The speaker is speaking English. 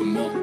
for more.